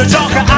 ah da